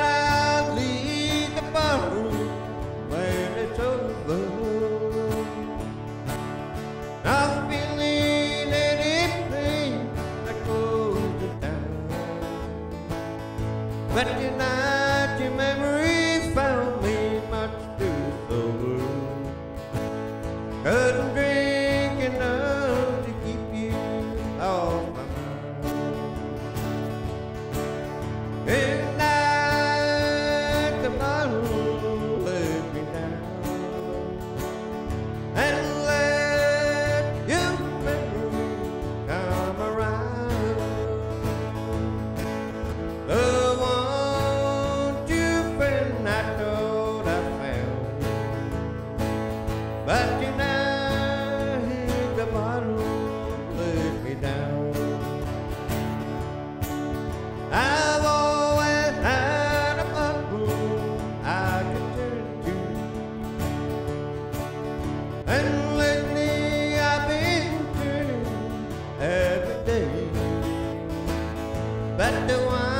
I leave the when it's over? I'll that goes down. But tonight your memory. but the one